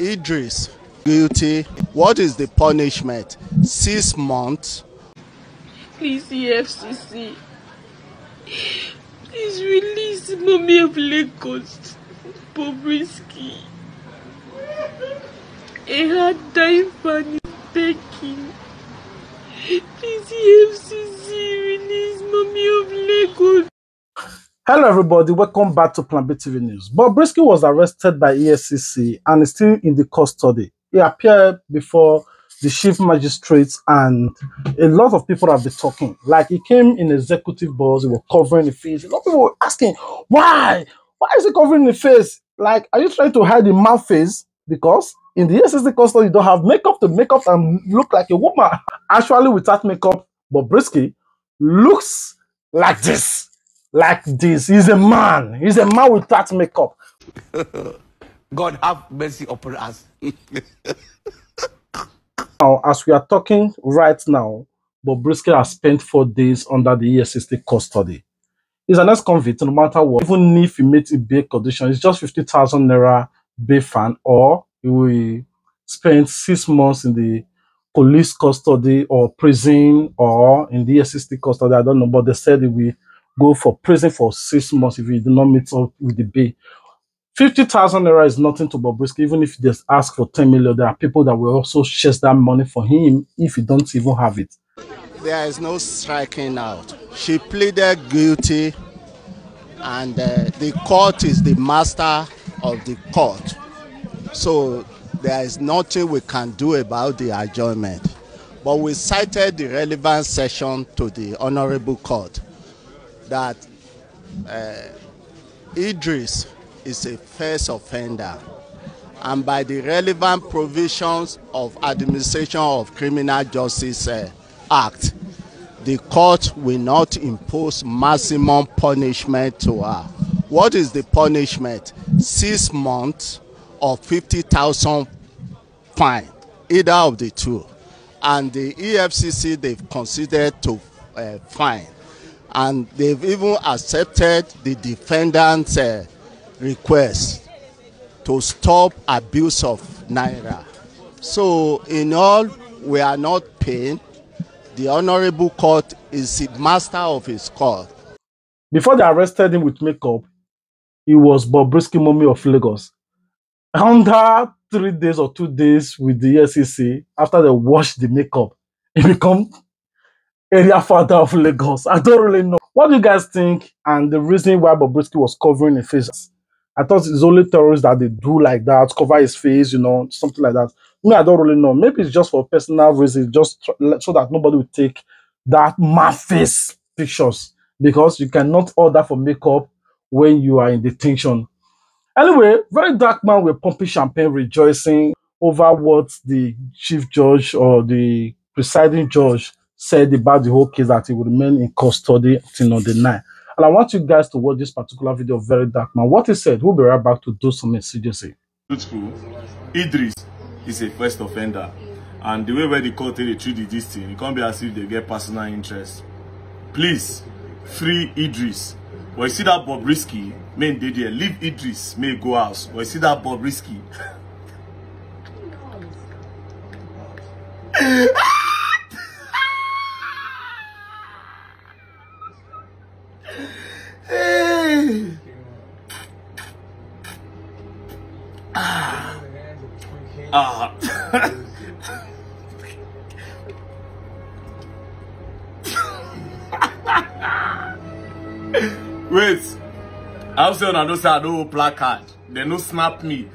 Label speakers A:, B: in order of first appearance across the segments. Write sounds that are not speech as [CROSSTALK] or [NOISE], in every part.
A: Idris guilty. What is the punishment? Six months.
B: Please, EFCC. Please release Mommy of Lagos, Bobrisky. A hard time fan is. Please, EFCC, release Mommy of Lagos.
C: Hello, everybody. Welcome back to Plan B TV News. Bobrisky was arrested by EFCC and is still in the custody. He appeared before the chief magistrates and a lot of people have been talking. Like he came in executive bus, he was covering the face. A lot of people were asking, why? Why is he covering the face? Like, are you trying to hide the mouth face? Because in the EFCC custody, you don't have makeup to make up and look like a woman. [LAUGHS] Actually, without makeup, Bobrisky looks like this. Like this. He's a man. He's a man without makeup. [LAUGHS]
D: God have mercy upon us. [LAUGHS]
C: now, as we are talking right now, Bobrisky has spent four days under the EFCC custody. He's an ex-convict, no matter what. Even if he meets a bail condition, it's just 50,000 naira bail fine, or he will spend six months in the police custody or prison or in the EFCC custody. I don't know, but they said he will go for prison for six months if you do not meet up with the bail. 50,000 naira is nothing to Bobrisky. Even if they ask for 10 million, there are people that will also chase that money for him if he don't even have it.
A: There is no striking out. She pleaded guilty, and uh, the court is the master of the court. So there is nothing we can do about the adjournment. But we cited the relevant session to the Honorable Court that uh, Idris is a first offender and by the relevant provisions of Administration of Criminal Justice uh, Act, the court will not impose maximum punishment to her. What is the punishment? Six months or 50,000 fine, either of the two. And the EFCC, they've considered to uh, fine. And they've even accepted the defendant's uh, request to stop abuse of naira. So in all, we are not paying. The honorable court is the master of his court.
C: Before they arrested him with makeup, he was Bobrisky Mommy of Lagos. Under three days or two days with the EFCC, after they washed the makeup, he become area father of Lagos. I don't really know. What do you guys think? And the reason why Bobrisky was covering his face I thought it's only terrorists that they do like that, cover his face, you know, something like that. Me, I don't really know. Maybe it's just for personal reasons, just so that nobody will take that my face pictures because you cannot order for makeup when you are in detention. Anyway, very dark man were pumping champagne, rejoicing over what the chief judge or the presiding judge said about the whole case that he would remain in custody until on the night. And I want you guys to watch this particular video of Very Dark Man. What he said, we'll be right back to do some messages.
E: Truthful, Idris is a first offender. And the way where the court they treat this thing, it can't be as if they get personal interest. Please, free Idris. But you see that Bob Risky, main day there, leave Idris, may go house. But you see that Bob Risky. [LAUGHS] [LAUGHS] Ah. Ah. [LAUGHS] Wait. I'm saying I don't say I don't placard. They no snap me.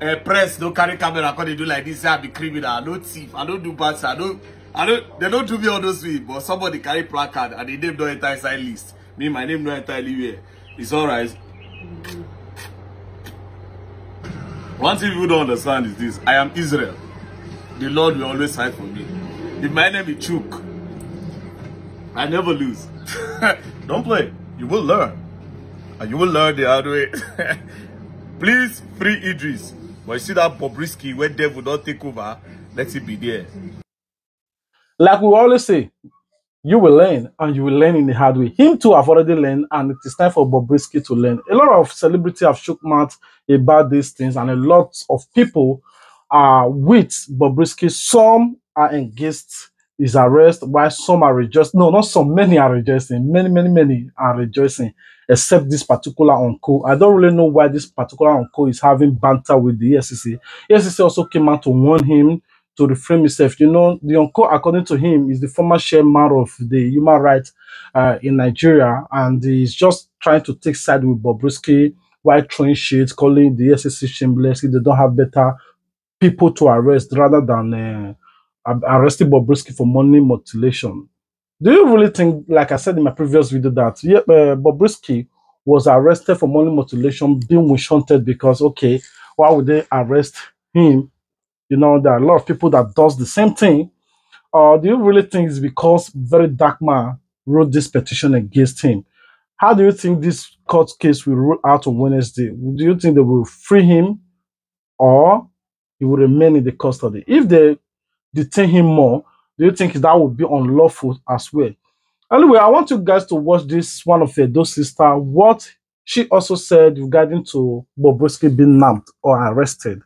E: Uh, press don't carry camera because they do like this. I be criminal. I don't thief. I don't do bad. I don't. I don't. They don't do me all those way. But somebody carry placard and the name don't enter inside list. Me, my name don't enter anywhere. It's alright. One thing people don't understand is this. I am Israel. The Lord will always fight for me. If my name is Chuk, I never lose. [LAUGHS] don't play. You will learn. And you will learn the hard way. [LAUGHS] Please free Idris. But you see that Bobrisky where devil don't take over, let it be there.
C: Like we always say, you will learn and you will learn in the hard way. Him too have already learned and it is time for Bobrisky to learn. A lot of celebrities have shook mouth about these things and a lot of people are with Bobrisky. Some are against his arrest, while some are rejoicing. No, not some, many are rejoicing. Many, many, many are rejoicing, except this particular uncle. I don't really know why this particular uncle is having banter with the EFCC. EFCC also came out to warn him to refrain himself. You know, the uncle, according to him, is the former chairman of the human rights uh, in Nigeria, and he's just trying to take side with Bobrisky while throwing shit, calling the EFCC shameless. They don't have better people to arrest rather than uh, arresting Bobrisky for money mutilation. Do you really think, like I said in my previous video, that yeah, uh, Bobrisky was arrested for money mutilation, being witch hunted because, okay, why would they arrest him? You know, there are a lot of people that does the same thing. Or do you really think it's because very dark man wrote this petition against him? How do you think this court case will rule out on Wednesday? Do you think they will free him or he will remain in the custody? If they detain him more, do you think that would be unlawful as well? Anyway, I want you guys to watch this one of the those sister, what she also said regarding to Bobrisky being nabbed or arrested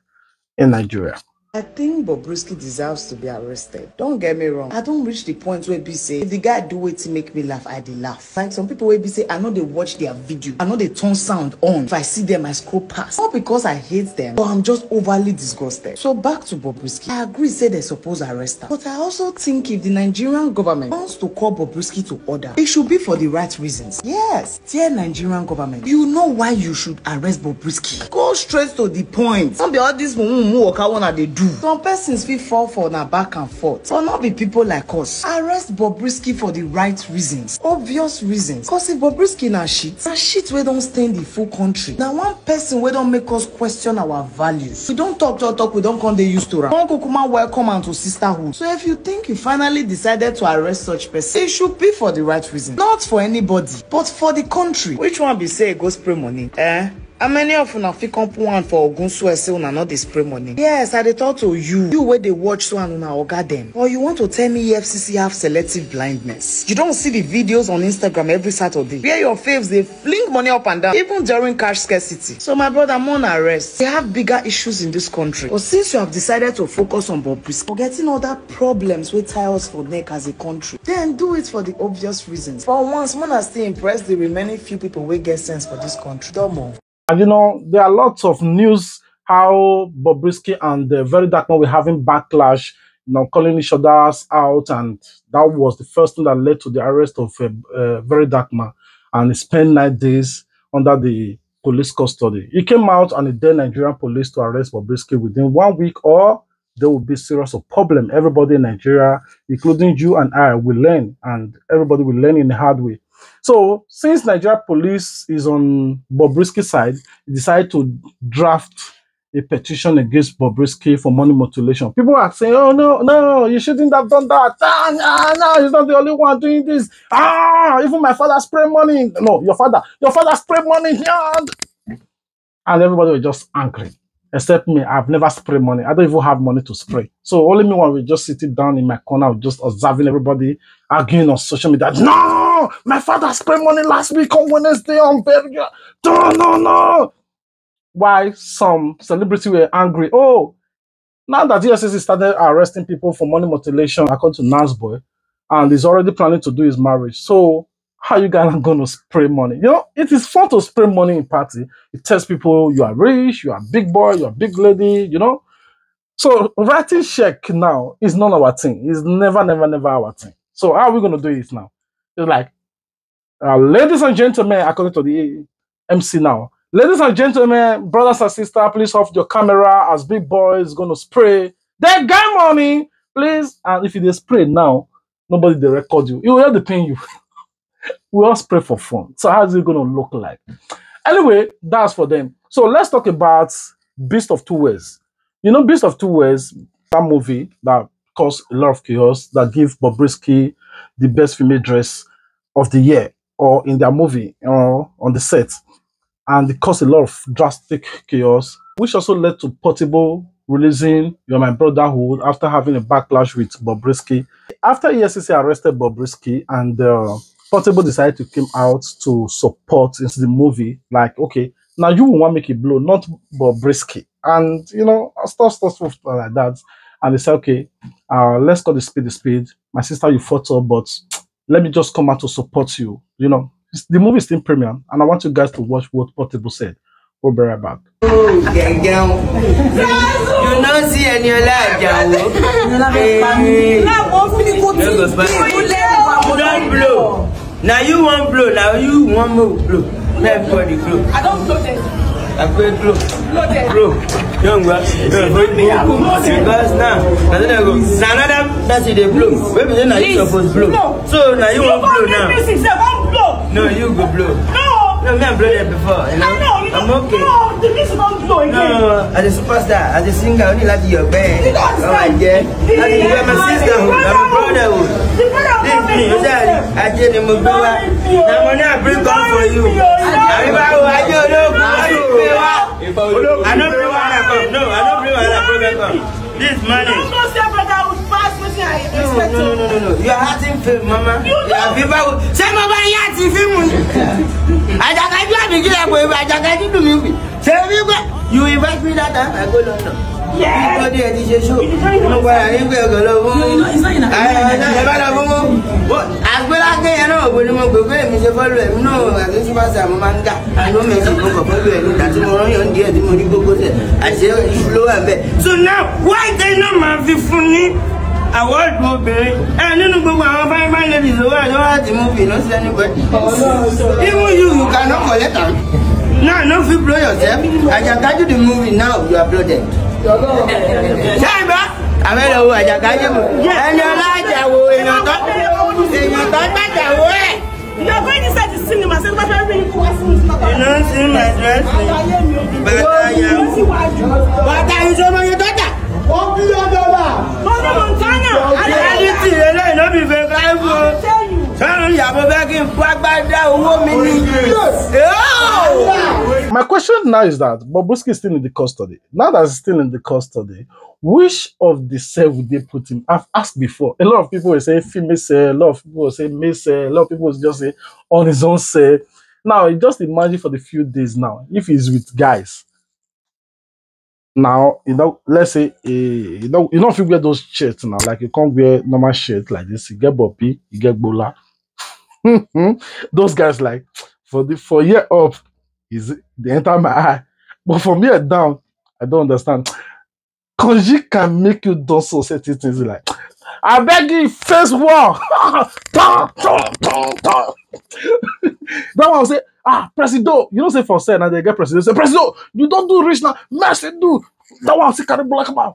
C: in Nigeria.
F: I think Bobrisky deserves to be arrested. Don't get me wrong. I don't reach the point where be say if the guy do it to make me laugh, I dey laugh. Like some people will be say I know they watch their video. I know they turn sound on. If I see them, I scroll past. Not because I hate them, but I'm just overly disgusted. So back to Bobrisky. I agree say they suppose arrest him. But I also think if the Nigerian government wants to call Bobrisky to order, it should be for the right reasons. Yes, dear Nigerian government, you know why you should arrest Bobrisky. Go straight to the point. Don't be all this mumu waka wanna they do. Some persons fit fall for na back and forth, but not be people like us. Arrest Bobrisky for the right reasons, obvious reasons. Cause if Bobrisky na shit, na shit wey don stain the full country. Na one person wey don make us question our values. We don talk talk talk, we don come dey used to am. Don kukuma welcome am to sisterhood. So if you think you finally decided to arrest such person, it should be for the right reason. Not for anybody, but for the country. Which one be say e go spray money? Eh? How many of una fit come put hand for ogun swear say una no dey spray money? Yes i dey talk to you. You wey dey watch so and una oga dem. Or you want to tell me efcc have selective blindness? You don see the videos on instagram every saturday where your faves dey fling money up and down even during cash scarcity. So my brother mourn arrest. We have bigger issues in this country. But since you have decided to focus on bobrisky forgetting other problems wey tie us for neck as a country. Then do it for the obvious reasons. For once mona still impress the remaining few people wey get sense for this country. Domo.
C: And you know, there are lots of news how Bobrisky and the Very Dark Man were having backlash, you know, calling each other out. And that was the first thing that led to the arrest of uh, uh, Very Dark Man. And he spent nine days under the police custody. He came out and he dared Nigerian police to arrest Bobrisky within one week or there will be serious problem. Everybody in Nigeria, including you and I, will learn and everybody will learn in the hard way. So since Nigeria police is on Bobrisky's side, decided to draft a petition against Bobrisky for money mutilation. People are saying, oh, no, no, you shouldn't have done that. Ah, no, no, he's not the only one doing this. Ah, even my father sprayed money. No, your father, your father sprayed money. Yeah. And everybody was just angry. Except me, I've never sprayed money. I don't even have money to spray. So only me when we just sitting down in my corner, just observing everybody arguing on social media. No, my father sprayed money last week on Wednesday on Belgium. No, no, no. Why some celebrity were angry? Oh, now that DSS started arresting people for money mutilation, according to Nasboi, and he's already planning to do his marriage. So how you guys are going to spray money? You know, it is fun to spray money in party. It tells people you are rich, you are big boy, you are big lady, you know. So writing check now is not our thing. It's never, never, never our thing. So how are we going to do it now? It's like, uh, ladies and gentlemen, according to the MC now, ladies and gentlemen, brothers and sisters, please off your camera as big boy is going to spray. That guy money, please. And if you spray now, nobody they record you. It will have to pay you. [LAUGHS] we all spray for fun. So how's it going to look like? Anyway, that's for them. So let's talk about Beast of Two Worlds. You know, Beast of Two Worlds, that movie that caused a lot of chaos, that gave Bobrisky the best female dress of the year, or in their movie, or on the set. And it caused a lot of drastic chaos, which also led to Portable releasing You're My Brotherhood after having a backlash with Bobrisky. After EFCC arrested Bobrisky and uh, Portable decided to come out to support into the movie. Like, okay, now you want to make it blow, not Bobrisky. and you know, stuff, stuff, stuff like that. And they say, okay, uh, let's call the speed the speed. My sister, you fought up, but let me just come out to support you. You know, it's- the movie is still premium, and I want you guys to watch what Portable said. We'll be right back.
G: you no see ẹni ọlá àjàwó. you don blow. na you wan blow na you wan make blow. make everybody blow.
H: I don't blow them.
G: Agbe blow.
H: Blow them.
G: blow. yóò gba yóò fo ibu because now na so dem go na another person dey blow wey be say na you suppose blow
H: No.
G: so na you wan blow now
H: You say one blow.
G: no you go blow
H: No.
G: no me i blow them before you know
H: I know. You
G: i'm
H: don't.
G: okay.
H: No, the music don't blow again.
G: No, as a superstar, as a singer, only like your band.
H: You don't
G: Oh my
H: understand.
G: God. I mean, you're my sisterhood, I'm a brotherhood.
H: The brother
G: This me, you say, I did the Mugawa. Now, money I bring come for you. Arriba, I do look, I do pay I don't bring one I come. No, I don't bring one I bring come. This money.
H: Don't go say brother would pass wetin I
G: No,
H: expect
G: no, no,
H: to.
G: no, no, no. You are hurting fame, mama.
H: You
G: You are people. Ṣé mo bá yá ti fíìmù yìí? Àjàkájú àbíkí ẹ̀pọ̀ ìwé àjàkájú dùn mí wì. Ṣé wípé you invite me that time I go London?
H: Yes.
G: Ìkọ́dé ẹ̀ ti ṣe show. Mo padà ní pé ọ̀gọ̀ lọ fún. Lọ fún. Àgbélágé yẹn náà ògbó ni mo gbé pé èmi ṣe fọ́lù ẹ̀mí náà àti súpàṣà mo máa ń gà. Àìní mi sì mo kọ̀ fọ́lù ẹ̀mí àti mo rán yàn díẹ̀ tí mo rí gbogbo tẹ̀. Àṣé iṣu ló wà bẹ́ẹ̀. So now why they no máa fi fún ní award obìnrin ẹ nínú gbogbo àwọn fine fine ladies owó àjọ láti mú fi no see anybody. Even you you cannot collect am. Now no fit blow yourself. Àjàkájú the movie now you are blooded sáyìnbá àbẹ̀rẹ̀ wo àjàgà yé mu ẹni ọlájà wo èèyàn tó èèyàn tó gbàjà wo ẹ̀.
H: You are going inside the cinema. Say, what are you doing?
G: You don't see my dress.
H: But I you?
G: You don't see. Obi Odoba.
H: Mọ́nà Montana.
G: Reality eléyìí ló
C: fi Question now is that Bobrisky is still in the custody. Now that he's still in the custody, which of the cell would they put him? I've asked before. A lot of people will say female cell, a lot of people will say male cell, a lot of people will just say on his own cell. Now, just imagine for the few days now, if he's with guys. Now, you know, let's say, uh, you know, you don't feel wear those shirts now. Like you can't wear normal shirt like this. You get boppy, you get bola. [LAUGHS] those guys like for the for year up is they enter my eye. But from here down, I don't understand. Konji can make you do so certain things like I beg you, face [LAUGHS] tum. that one say, ah, Presido, you don't say for sale, now they get Presido. Say, Presido, you don't do rich now, mercy do. That one say carry black man.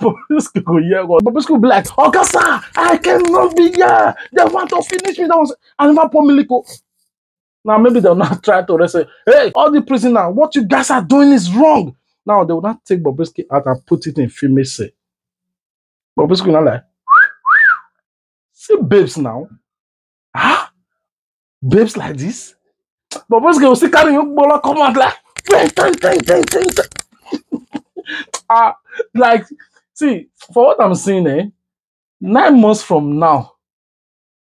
C: Bobrisky [LAUGHS] go yeah, go. Bobrisky be like, okay, sir, I cannot be here. They want to finish me. That one say, I never pour liquor. Now maybe they'll not [LAUGHS] try to say, hey, all the prisoner, what you guys are doing is wrong. Now they will not take Bobrisky out and put it in female. Bobrisky now like, see babes now. Ah, babes like this. Bobrisky will still carry you bola come out like, ting, ting, ting, ting, ting. [LAUGHS] ah, like, see, for what I'm seeing, eh, nine months from now,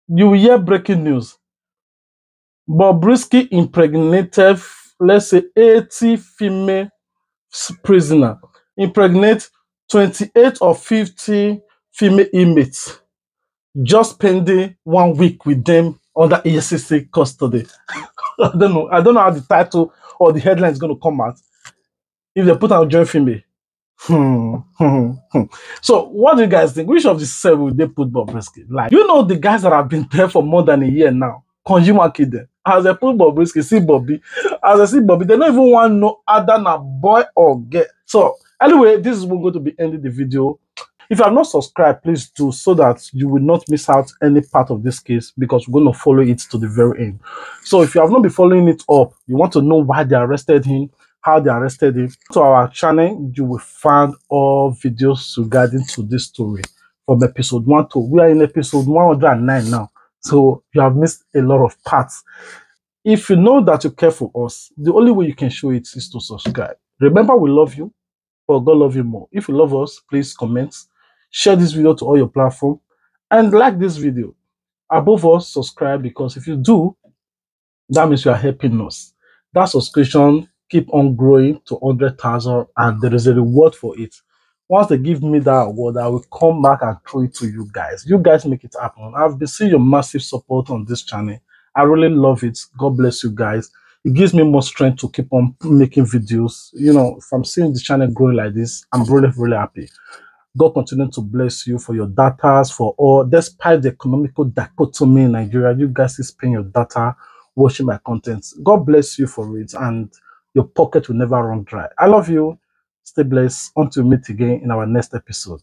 C: you will hear breaking news. Bobrisky impregnated, let's say, 80 female s- prisoner, impregnate 28 or 50 female inmates, just spending one week with them under ESCC custody. [LAUGHS] I don't know. I don't know how the title or the headline is going to come out. If they put out joint female. Hmm, hmm, hmm. So, what do you guys think? Which of the seven will they put Bobrisky? Like, you know, the guys that have been there for more than a year now, consumer kid them. As they put Bobrisky, see Bobby. As I see Bobby, they don't even want know other than a boy or girl. So, anyway, this is going to be ending the video. If you have not subscribed, please do so that you will not miss out any part of this case because we're going to follow it to the very end. So if you have not been following it up, you want to know why they arrested him, how they arrested him, to our channel, you will find all videos regarding to this story from episode 1 to we are in episode 109 now. So you have missed a lot of parts. If you know that you care for us, the only way you can show it is to subscribe. Remember, we love you, but God love you more. If you love us, please comment, share this video to all your platform, and like this video. Above all, subscribe because if you do, that means you are helping us. That subscription keep on growing to 100,000 and there is a reward for it. Once they give me that award, I will come back and throw it to you guys. You guys make it happen. I've been seeing your massive support on this channel. I really love it. God bless you guys. It gives me more strength to keep on making videos. You know, if I'm seeing the channel growing like this, I'm really, really happy. God continue to bless you for your data, for all, despite the economical dichotomy in Nigeria, you guys is paying your data, watching my content. God bless you for it, and your pocket will never run dry. I love you. Stay blessed. Until we meet again in our next episode.